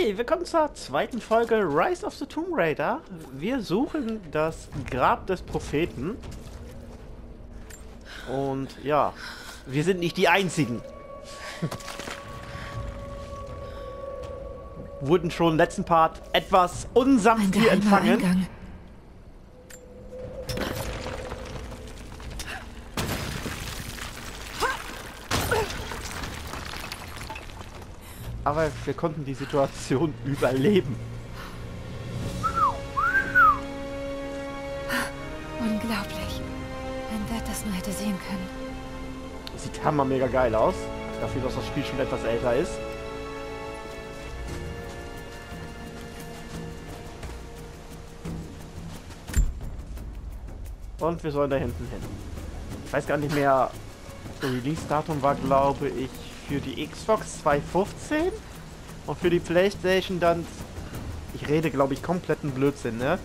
Hi, willkommen zur zweiten Folge Rise of the Tomb Raider. Wir suchen das Grab des Propheten. Und ja, wir sind nicht die Einzigen. Wurden schon im letzten Part etwas unsanft hier empfangen. Eingang. Aber wir konnten die Situation überleben. Unglaublich. Wenn Dad das nur hätte sehen können. Sieht hammer mega geil aus. Dafür, dass das Spiel schon etwas älter ist. Und wir sollen da hinten hin. Ich weiß gar nicht mehr. Release-Datum war, glaube ich, für die Xbox 215 und für die Playstation dann... Ich rede, glaube ich, kompletten Blödsinn, ne?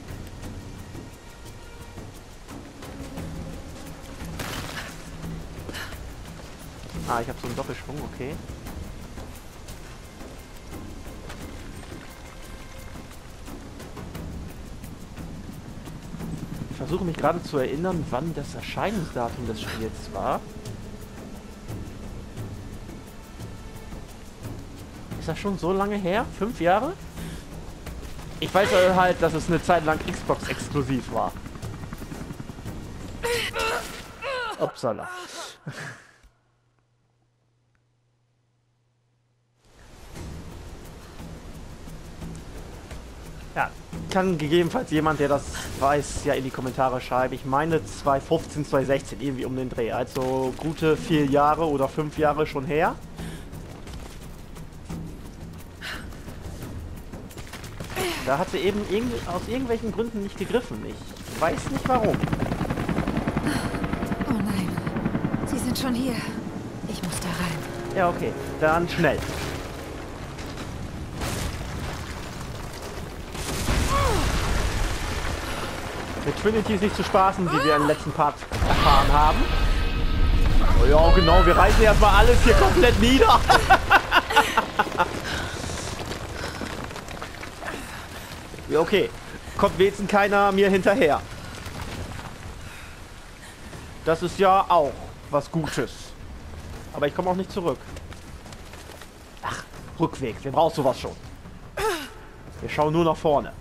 Ah, ich habe so einen Doppelschwung, okay. Ich versuche mich gerade zu erinnern, wann das Erscheinungsdatum des Spiels war. Das schon so lange her? Fünf Jahre? Ich weiß halt, dass es eine Zeit lang Xbox exklusiv war. Upsala. Ja, kann gegebenenfalls jemand, der das weiß, ja in die Kommentare schreiben. Ich meine 2015, 2016, irgendwie um den Dreh. Also gute vier Jahre oder fünf Jahre schon her. Da hat sie eben irg aus irgendwelchen Gründen nicht gegriffen. Ich weiß nicht warum. Oh nein. Sie sind schon hier. Ich muss da rein. Ja, okay. Dann schnell. Mit Trinity ist nicht zu spaßen, wie wir im letzten Part erfahren haben. Oh ja, genau. Wir reißen erstmal alles hier komplett nieder. okay. Kommt wenigstens keiner mir hinterher. Das ist ja auch was Gutes. Aber ich komme auch nicht zurück. Ach, Rückweg. Wir brauchen sowas schon. Wir schauen nur nach vorne.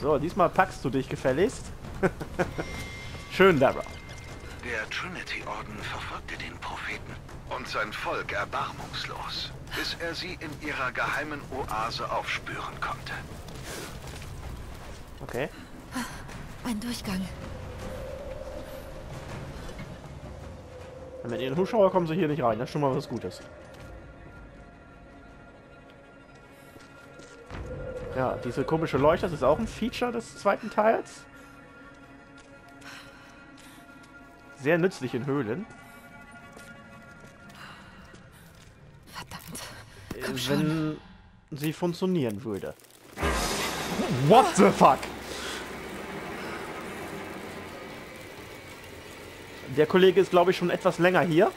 So, diesmal packst du dich gefälligst. Schön, Lara. Der Trinity-Orden verfolgte den Propheten und sein Volk erbarmungslos, bis er sie in ihrer geheimen Oase aufspüren konnte. Okay. Ein Durchgang. Mit ihren Hubschrauber kommen sie hier nicht rein. Das ist schon mal was Gutes. Ja, diese komische Leuchte, das ist auch ein Feature des zweiten Teils. Sehr nützlich in Höhlen. wenn sie funktionieren würde. What the fuck? Der Kollege ist, glaube ich, schon etwas länger hier.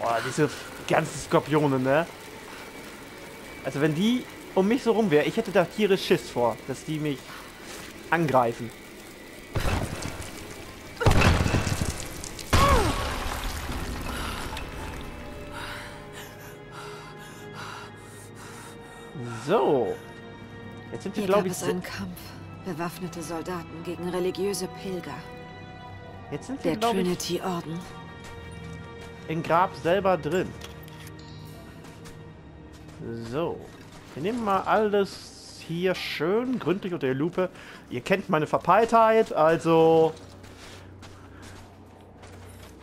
Boah, diese ganzen Skorpione, ne? Also wenn die um mich so rum wäre, ich hätte da tierisch Schiss vor, dass die mich angreifen. So. Jetzt sind wir, glaube ich... ein Kampf. Bewaffnete Soldaten gegen religiöse Pilger. Jetzt sind wir, Der Trinity-Orden. In Grab selber drin. So. Wir nehmen mal alles hier schön gründlich unter die Lupe. Ihr kennt meine Verpeiltheit, also...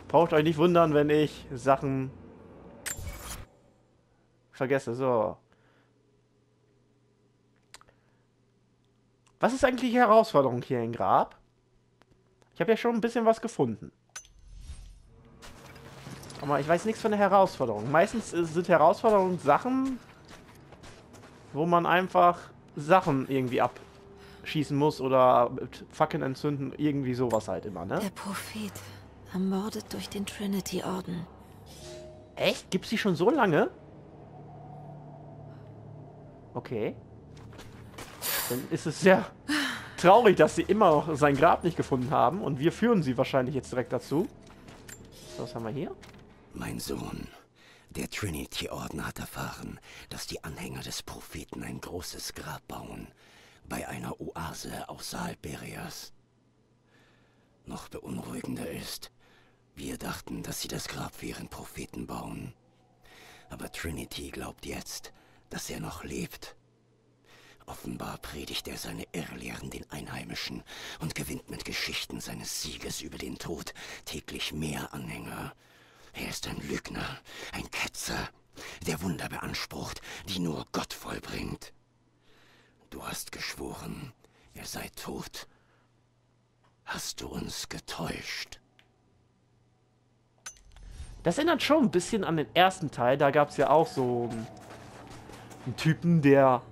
Braucht euch nicht wundern, wenn ich Sachen vergesse. So. Was ist eigentlich die Herausforderung hier in Grab? Ich habe ja schon ein bisschen was gefunden. Aber ich weiß nichts von der Herausforderung. Meistens sind Herausforderungen Sachen, wo man einfach Sachen irgendwie abschießen muss oder mit Fackeln entzünden. Irgendwie sowas halt immer, ne? Der Prophet, ermordet durch den Trinity-Orden. Echt? Gibt's die schon so lange? Okay. Dann ist es sehr traurig, dass sie immer noch sein Grab nicht gefunden haben. Und wir führen sie wahrscheinlich jetzt direkt dazu. So, was haben wir hier? Mein Sohn, der Trinity-Orden hat erfahren, dass die Anhänger des Propheten ein großes Grab bauen. Bei einer Oase außerhalb Berias. Noch beunruhigender ist, wir dachten, dass sie das Grab für ihren Propheten bauen. Aber Trinity glaubt jetzt, dass er noch lebt. Offenbar predigt er seine Irrlehren den Einheimischen und gewinnt mit Geschichten seines Sieges über den Tod täglich mehr Anhänger. Er ist ein Lügner, ein Ketzer, der Wunder beansprucht, die nur Gott vollbringt. Du hast geschworen, er sei tot. Hast du uns getäuscht? Das erinnert schon ein bisschen an den ersten Teil. Da gab es ja auch so einen, einen Typen, der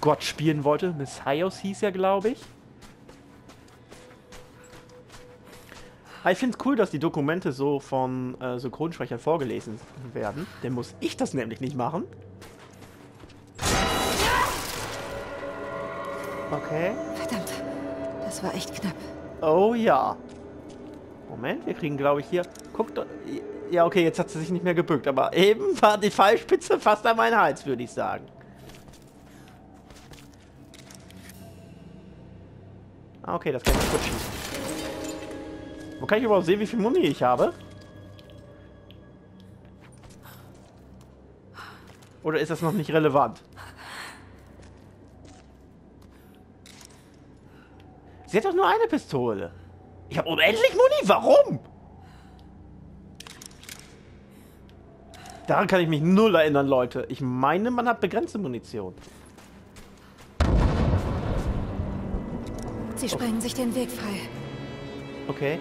Gott spielen wollte. Messias hieß er, glaube ich. Aber ich finde es cool, dass die Dokumente so von äh, Synchronsprechern vorgelesen werden. Dann muss ich das nämlich nicht machen. Okay. Verdammt, das war echt knapp. Oh ja. Moment, wir kriegen, glaube ich, hier... Guckt doch... Ja, okay, jetzt hat sie sich nicht mehr gebückt, aber eben war die Pfeilspitze fast an meinen Hals, würde ich sagen. Ah, okay, das kann ich kurz schießen. Wo kann ich überhaupt sehen, wie viel Muni ich habe? Oder ist das noch nicht relevant? Sie hat doch nur eine Pistole. Ich habe unendlich Muni. Warum? Daran kann ich mich null erinnern, Leute. Ich meine, man hat begrenzte Munition. Sie sprengen sich den Weg frei. Okay.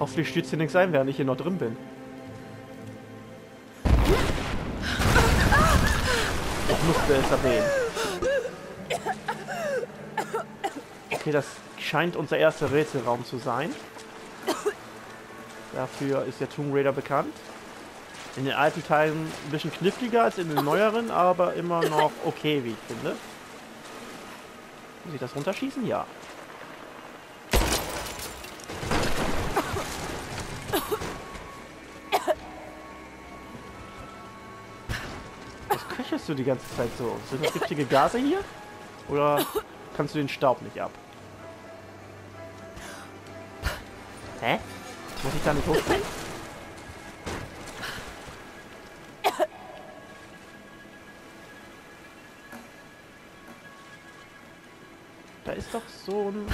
Hoffentlich stürzt hier nichts ein, während ich hier noch drin bin. Ich musste es erwähnen. Okay, das scheint unser erster Rätselraum zu sein. Dafür ist der Tomb Raider bekannt. In den alten Teilen ein bisschen kniffliger als in den neueren, aber immer noch okay, wie ich finde. Muss ich das runterschießen? Ja. Du die ganze Zeit so? Sind das giftige Gase hier? Oder kannst du den Staub nicht ab? Hä? Muss ich da nicht hochspringen? Da ist doch so ein...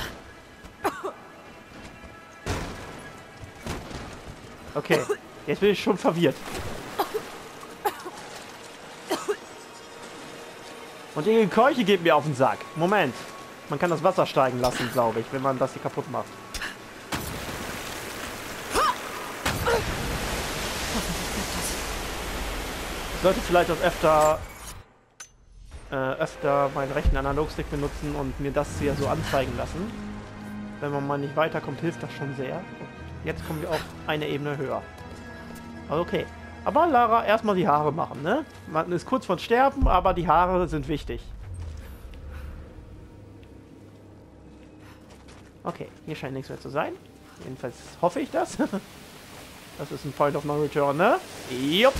Okay, jetzt bin ich schon verwirrt. Und die Keuche geht mir auf den Sack. Moment. Man kann das Wasser steigen lassen, glaube ich, wenn man das hier kaputt macht. Ich sollte vielleicht auch öfter, äh, öfter meinen rechten Analogstick benutzen und mir das hier so anzeigen lassen. Wenn man mal nicht weiterkommt, hilft das schon sehr. Jetzt kommen wir auf eine Ebene höher. Okay. Aber Lara, erstmal die Haare machen, ne? Man ist kurz vor Sterben, aber die Haare sind wichtig. Okay, hier scheint nichts mehr zu sein. Jedenfalls hoffe ich das. Das ist ein Point of No Return, ne? Jupp.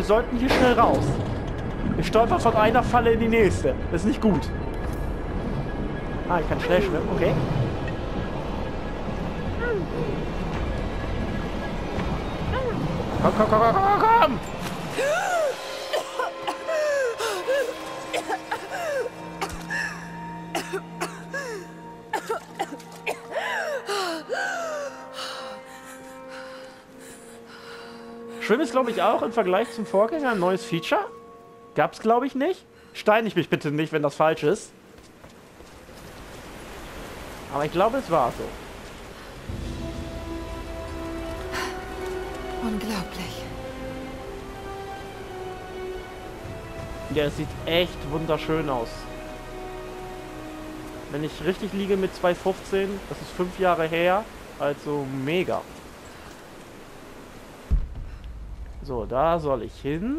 Wir sollten hier schnell raus. Wir stolpern von einer Falle in die nächste. Das ist nicht gut. Ah, ich kann schnell schwimmen. Okay. Komm, komm, komm, komm, komm, komm! Schwimmen ist, glaube ich, auch im Vergleich zum Vorgänger ein neues Feature. Gab's, glaube ich, nicht. Steinig mich bitte nicht, wenn das falsch ist. Aber ich glaube, es war so. Unglaublich. Ja, es sieht echt wunderschön aus. Wenn ich richtig liege mit 2,15, das ist fünf Jahre her, also mega. So, da soll ich hin.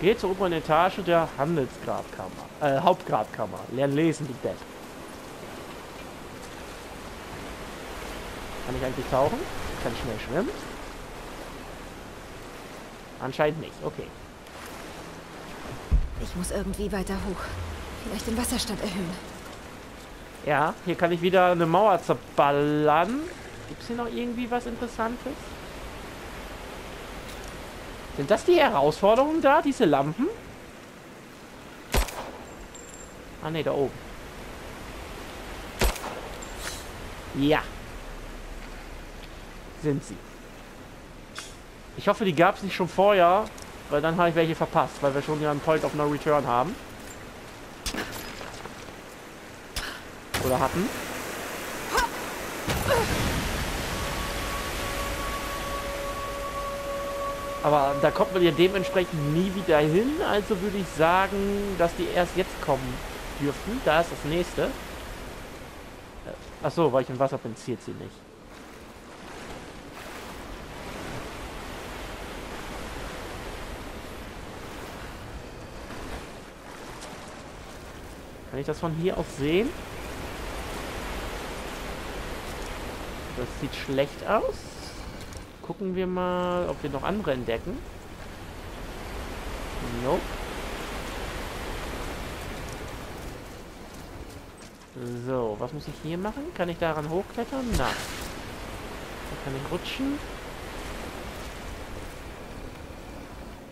Geht zur oberen Etage der Handelsgrabkammer. Äh, Hauptgrabkammer. Lernen lesen liegt das. Kann ich eigentlich tauchen? Kann ich schnell schwimmen? Anscheinend nicht. Okay. Ich muss irgendwie weiter hoch. Vielleicht den Wasserstand erhöhen. Ja, hier kann ich wieder eine Mauer zerballern. Gibt es hier noch irgendwie was Interessantes? Sind das die Herausforderungen da, diese Lampen? Ah ne, da oben. Ja. Sind sie. Ich hoffe, die gab es nicht schon vorher, weil dann habe ich welche verpasst, weil wir schon ja einen Point of No Return haben. Oder hatten. Aber da kommt man ja dementsprechend nie wieder hin. Also würde ich sagen, dass die erst jetzt kommen dürften. Da ist das nächste. Achso, weil ich im Wasser bin, zählt sie nicht. Kann ich das von hier aus sehen? Das sieht schlecht aus. Gucken wir mal, ob wir noch andere entdecken. Nope. So, was muss ich hier machen? Kann ich daran hochklettern? Nein. Da kann ich rutschen.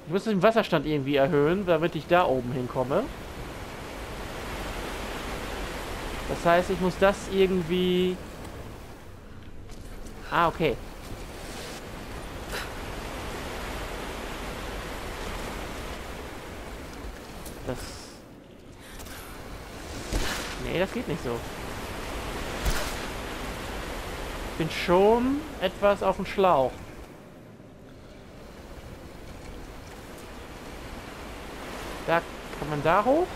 Ich muss den Wasserstand irgendwie erhöhen, damit ich da oben hinkomme. Das heißt, ich muss das irgendwie... Ah, okay. Nee, das geht nicht so. Ich bin schon etwas auf dem Schlauch. Da kann man da hoch.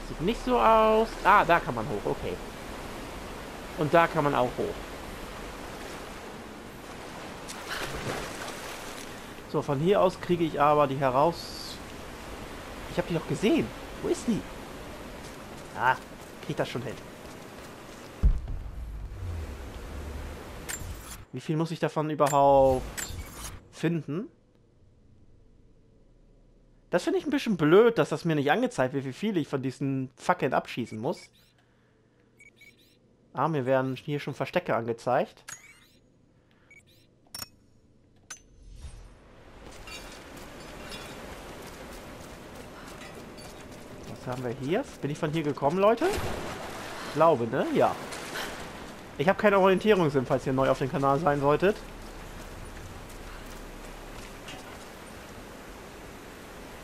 Das sieht nicht so aus. Ah, da kann man hoch, okay. Und da kann man auch hoch. So, von hier aus kriege ich aber die heraus... Ich habe die doch gesehen. Wo ist die? Ah, krieg das schon hin. Wie viel muss ich davon überhaupt finden? Das finde ich ein bisschen blöd, dass das mir nicht angezeigt wird, wie viel ich von diesen Fackeln abschießen muss. Ah, mir werden hier schon Verstecke angezeigt. Haben wir hier? Bin ich von hier gekommen, Leute? Glaube, ne? Ja. Ich habe keine Orientierungssinn, falls ihr neu auf dem Kanal sein solltet.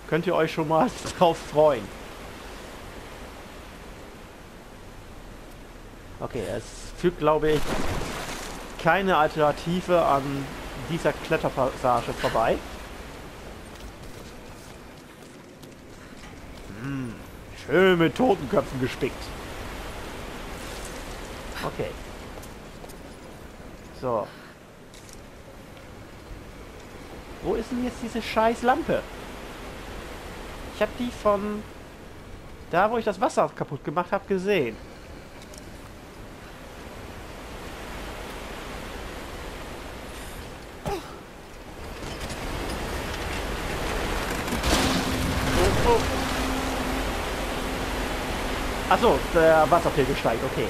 Könnt ihr euch schon mal drauf freuen. Okay, es fügt, glaube ich, keine Alternative an dieser Kletterpassage vorbei. Hm, schön mit Totenköpfen gespickt. Okay. So. Wo ist denn jetzt diese scheiß Lampe? Ich habe die von da, wo ich das Wasser kaputt gemacht habe, gesehen. Achso, der Wasserpegel steigt, okay.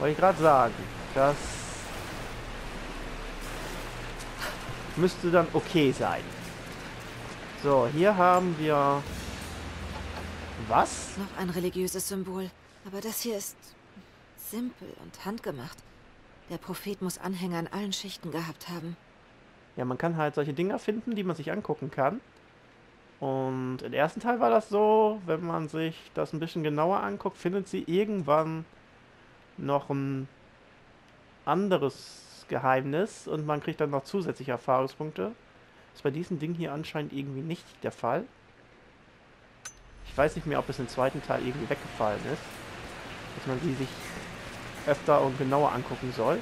Wollte ich gerade sagen. Das müsste dann okay sein. So, hier haben wir... Was? Noch ein religiöses Symbol. Aber das hier ist simpel und handgemacht. Der Prophet muss Anhänger in allen Schichten gehabt haben. Ja, man kann halt solche Dinger finden, die man sich angucken kann. Und im ersten Teil war das so, wenn man sich das ein bisschen genauer anguckt, findet sie irgendwann noch ein anderes Geheimnis und man kriegt dann noch zusätzliche Erfahrungspunkte. Ist bei diesem Ding hier anscheinend irgendwie nicht der Fall. Ich weiß nicht mehr, ob es im zweiten Teil irgendwie weggefallen ist. Dass man sie sich öfter und genauer angucken soll.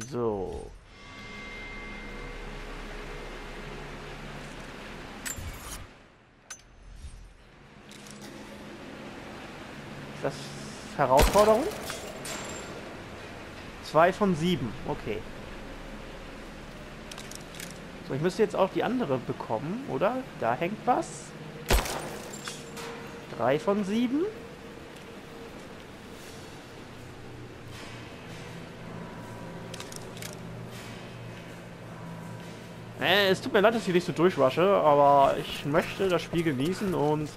So. Ist das Herausforderung? Zwei von sieben. Okay. So, ich müsste jetzt auch die andere bekommen, oder? Da hängt was. Drei von sieben. Äh, es tut mir leid, dass ich nicht so durchrushe, aber ich möchte das Spiel genießen und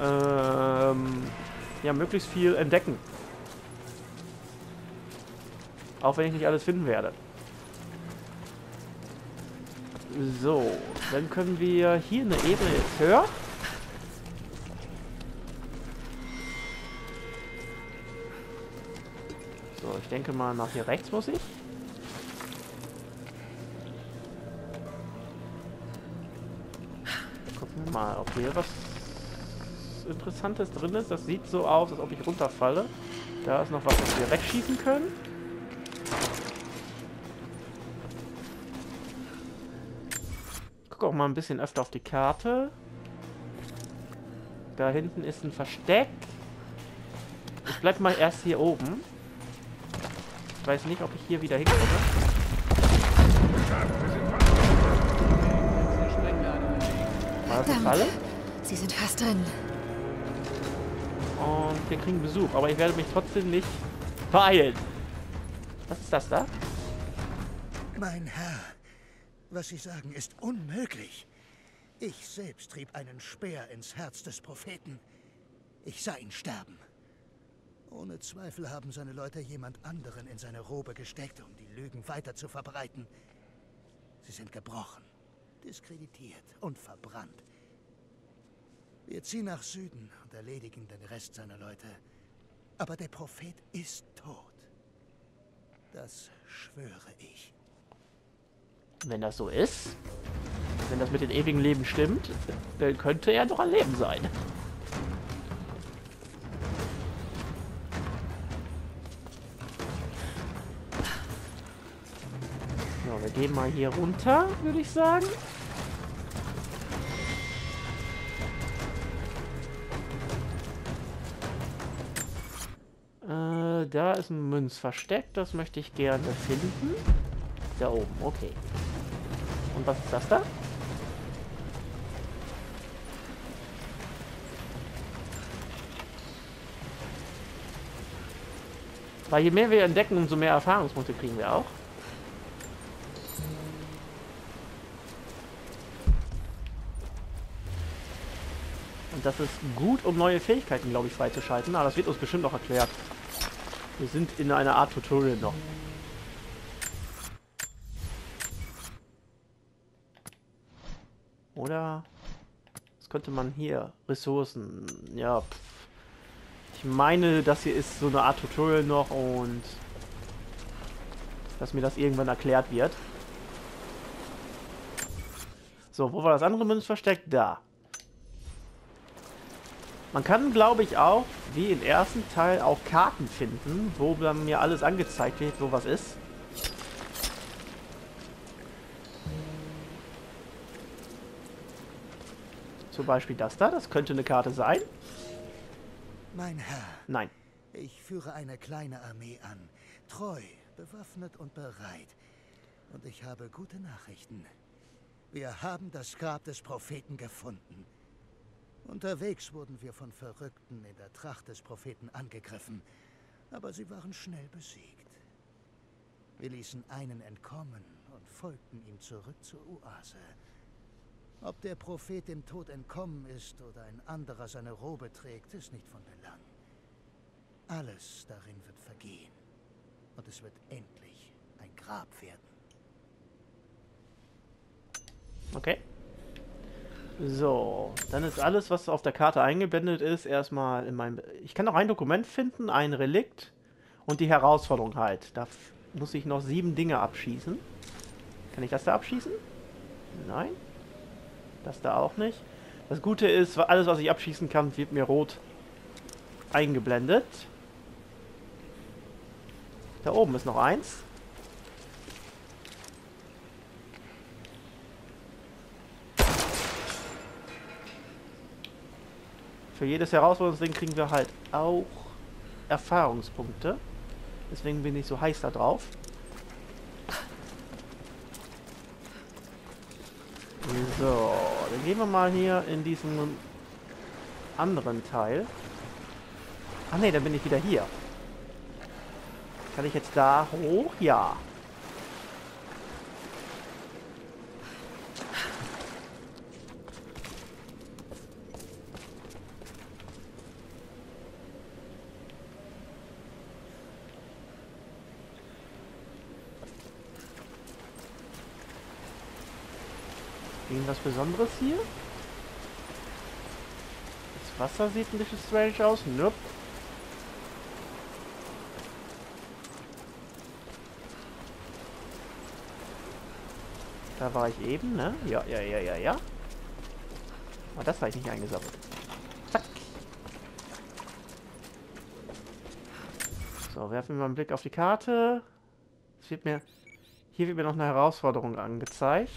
ähm, ja, möglichst viel entdecken. Auch wenn ich nicht alles finden werde. So, dann können wir hier eine Ebene jetzt höher. So, ich denke mal, nach hier rechts muss ich. Hier was Interessantes drin ist. Das sieht so aus, als ob ich runterfalle. Da ist noch was, was wir wegschießen können. Guck auch mal ein bisschen öfter auf die Karte. Da hinten ist ein Versteck. Ich bleib mal erst hier oben. Ich weiß nicht, ob ich hier wieder hinkomme. War das eine Falle? Sie sind fast drin. Und wir kriegen Besuch, aber ich werde mich trotzdem nicht beeilen. Was ist das da? Mein Herr, was Sie sagen, ist unmöglich. Ich selbst trieb einen Speer ins Herz des Propheten. Ich sah ihn sterben. Ohne Zweifel haben seine Leute jemand anderen in seine Robe gesteckt, um die Lügen weiter zu verbreiten. Sie sind gebrochen, diskreditiert und verbrannt. Wir ziehen nach Süden und erledigen den Rest seiner Leute. Aber der Prophet ist tot. Das schwöre ich. Wenn das so ist, wenn das mit dem ewigen Leben stimmt, dann könnte er doch ein Leben sein. So, wir gehen mal hier runter, würde ich sagen. Da ist ein Münzversteck, das möchte ich gerne finden. Da oben, okay. Und was ist das da? Weil je mehr wir entdecken, umso mehr Erfahrungspunkte kriegen wir auch. Und das ist gut, um neue Fähigkeiten, glaube ich, freizuschalten. Aber das wird uns bestimmt noch erklärt. Wir sind in einer Art Tutorial noch. Oder? Was könnte man hier? Ressourcen. Ja, pff. Ich meine, das hier ist so eine Art Tutorial noch und dass mir das irgendwann erklärt wird. So, wo war das andere Münzversteck? Da. Man kann, glaube ich, auch, wie im ersten Teil, auch Karten finden, wo dann mir alles angezeigt wird, wo was ist. Zum Beispiel das da, das könnte eine Karte sein. Mein Herr, Nein. ich führe eine kleine Armee an. Treu, bewaffnet und bereit. Und ich habe gute Nachrichten. Wir haben das Grab des Propheten gefunden. Unterwegs wurden wir von Verrückten in der Tracht des Propheten angegriffen, aber sie waren schnell besiegt. Wir ließen einen entkommen und folgten ihm zurück zur Oase. Ob der Prophet dem Tod entkommen ist oder ein anderer seine Robe trägt, ist nicht von Belang. Alles darin wird vergehen. Und es wird endlich ein Grab werden. Okay. So, dann ist alles, was auf der Karte eingeblendet ist, erstmal in meinem... Ich kann noch ein Dokument finden, ein Relikt und die Herausforderung halt. Da muss ich noch sieben Dinge abschießen. Kann ich das da abschießen? Nein. Das da auch nicht. Das Gute ist, alles, was ich abschießen kann, wird mir rot eingeblendet. Da oben ist noch eins. Für jedes Herausforderungsding kriegen wir halt auch Erfahrungspunkte. Deswegen bin ich so heiß da drauf. So, dann gehen wir mal hier in diesen anderen Teil. Ach ne, dann bin ich wieder hier. Kann ich jetzt da hoch? Ja. Irgendwas Besonderes hier? Das Wasser sieht ein bisschen strange aus. Nope. Da war ich eben, ne? Ja, ja, ja, ja, ja. Aber oh, das habe ich nicht eingesammelt. Zack. So, werfen wir mal einen Blick auf die Karte. Es wird mir... Hier wird mir noch eine Herausforderung angezeigt.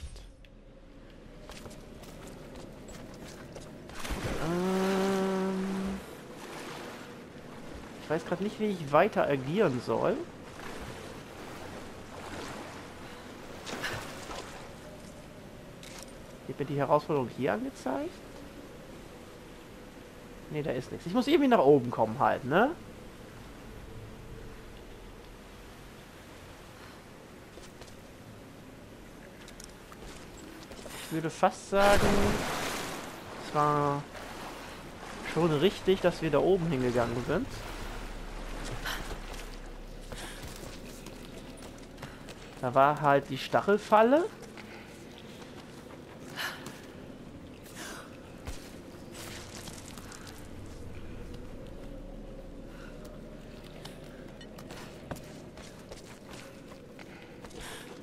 Ich weiß gerade nicht, wie ich weiter agieren soll. Wird mir die Herausforderung hier angezeigt? Ne, da ist nichts. Ich muss irgendwie nach oben kommen halt, ne? Ich würde fast sagen, es war schon richtig, dass wir da oben hingegangen sind. Da war halt die Stachelfalle.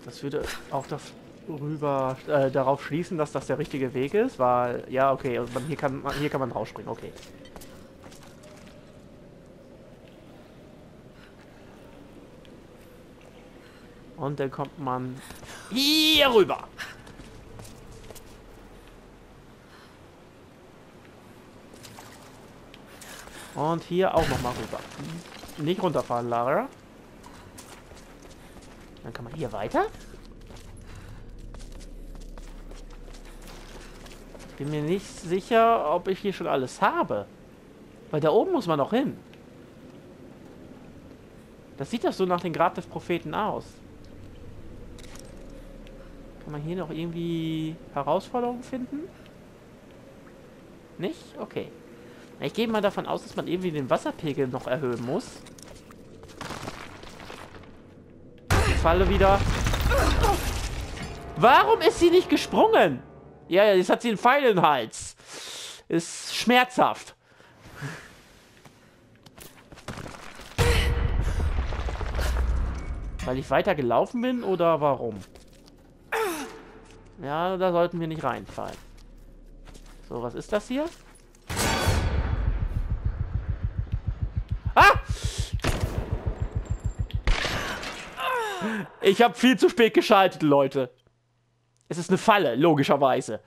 Das würde auch darüber, äh, darauf schließen, dass das der richtige Weg ist, weil, ja, okay, also hier kann, hier kann man rausspringen, okay. Und dann kommt man hier rüber. Und hier auch nochmal rüber. Nicht runterfahren, Lara. Dann kann man hier weiter. Ich bin mir nicht sicher, ob ich hier schon alles habe. Weil da oben muss man noch hin. Das sieht doch so nach dem Grab des Propheten aus. Man hier noch irgendwie Herausforderungen finden? Nicht? Okay. Ich gehe mal davon aus, dass man irgendwie den Wasserpegel noch erhöhen muss. Falle wieder. Warum ist sie nicht gesprungen? Ja, jetzt hat sie einen Pfeil im Hals. Ist schmerzhaft. Weil ich weiter gelaufen bin oder warum? Ja, da sollten wir nicht reinfallen. So, was ist das hier? Ah! Ich habe viel zu spät geschaltet, Leute. Es ist eine Falle, logischerweise.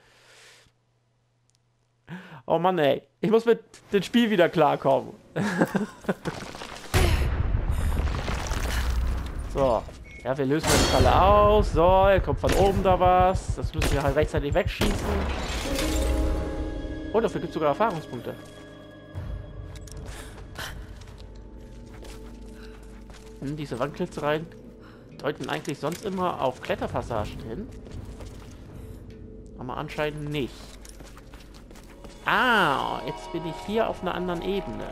Oh Mann, ey. Ich muss mit dem Spiel wieder klarkommen. so. Ja, wir lösen die Falle aus. So, hier kommt von oben da was. Das müssen wir halt rechtzeitig wegschießen. Oh, dafür gibt es sogar Erfahrungspunkte. Hm, diese Wandklitzereien deuten eigentlich sonst immer auf Kletterpassagen hin. Aber anscheinend nicht. Ah, jetzt bin ich hier auf einer anderen Ebene.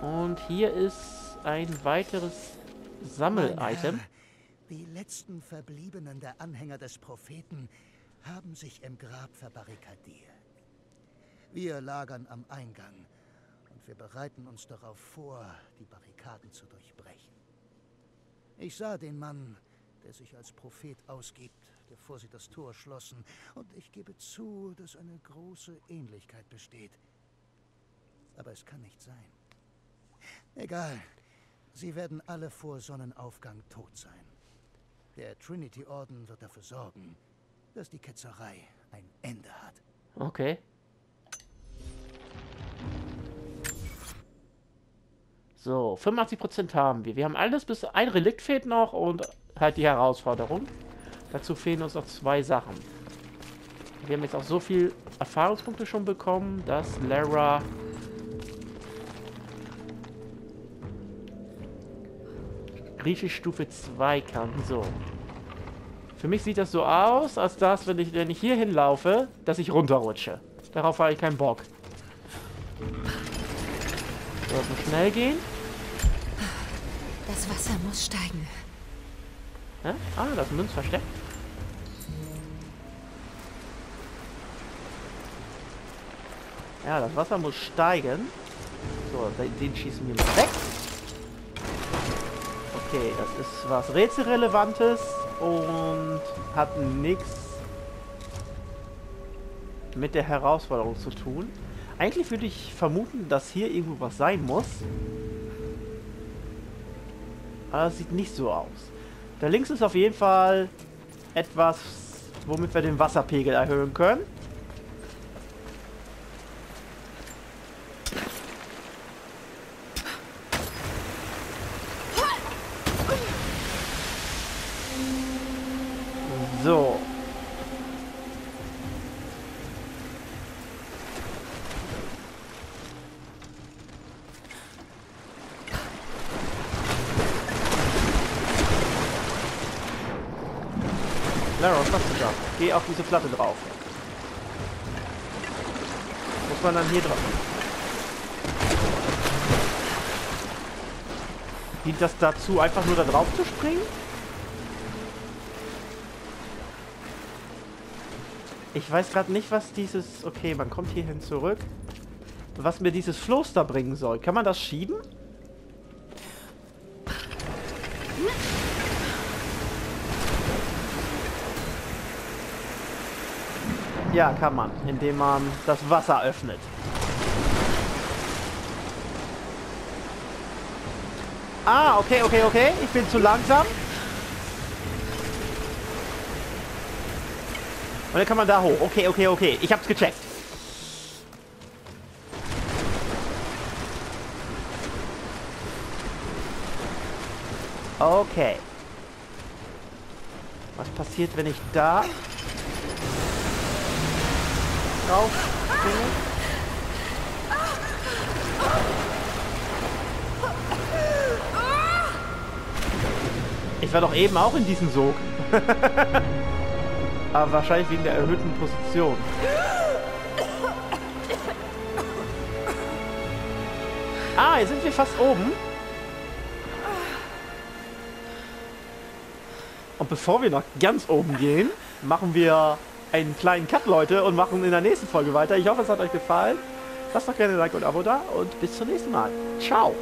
Und hier ist ein weiteres Sammel-Item. Die letzten Verbliebenen der Anhänger des Propheten haben sich im Grab verbarrikadiert. Wir lagern am Eingang und wir bereiten uns darauf vor, die Barrikaden zu durchbrechen. Ich sah den Mann, der sich als Prophet ausgibt, bevor sie das Tor schlossen, und ich gebe zu, dass eine große Ähnlichkeit besteht. Aber es kann nicht sein. Egal. Sie werden alle vor Sonnenaufgang tot sein. Der Trinity-Orden wird dafür sorgen, dass die Ketzerei ein Ende hat. Okay. So, 85% haben wir. Wir haben alles bis ein Relikt fehlt noch und halt die Herausforderung. Dazu fehlen uns noch zwei Sachen. Wir haben jetzt auch so viel Erfahrungspunkte schon bekommen, dass Lara Griechisch Stufe 2 kann. So. Für mich sieht das so aus, als dass, wenn ich, wenn ich hier hinlaufe, dass ich runterrutsche. Darauf habe ich keinen Bock. So, das muss schnell gehen. Das Wasser muss steigen. Hä? Ah, das Münz versteckt. Ja, das Wasser muss steigen. So, den- den schießen wir mal weg. Okay, das ist was Rätselrelevantes und hat nichts mit der Herausforderung zu tun. Eigentlich würde ich vermuten, dass hier irgendwo was sein muss. Aber das sieht nicht so aus. Da links ist auf jeden Fall etwas, womit wir den Wasserpegel erhöhen können. So. Lara, was machst du da? Geh auf diese Platte drauf. Muss man dann hier drauf. Dient das dazu, einfach nur da drauf zu springen? Ich weiß gerade nicht, was dieses... Okay, man kommt hierhin zurück. Was mir dieses Floß da bringen soll. Kann man das schieben? Ja, kann man. Indem man das Wasser öffnet. Ah, okay, okay, okay. Ich bin zu langsam. Und dann kann man da hoch. Okay, okay, okay. Ich hab's gecheckt. Okay. Was passiert, wenn ich da drauf springe? Ich war doch eben auch in diesem Sog. Aber wahrscheinlich wegen der erhöhten Position. Ah, jetzt sind wir fast oben. Und bevor wir nach ganz oben gehen, machen wir einen kleinen Cut, Leute, und machen in der nächsten Folge weiter. Ich hoffe, es hat euch gefallen. Lasst doch gerne ein Like und ein Abo da und bis zum nächsten Mal. Ciao.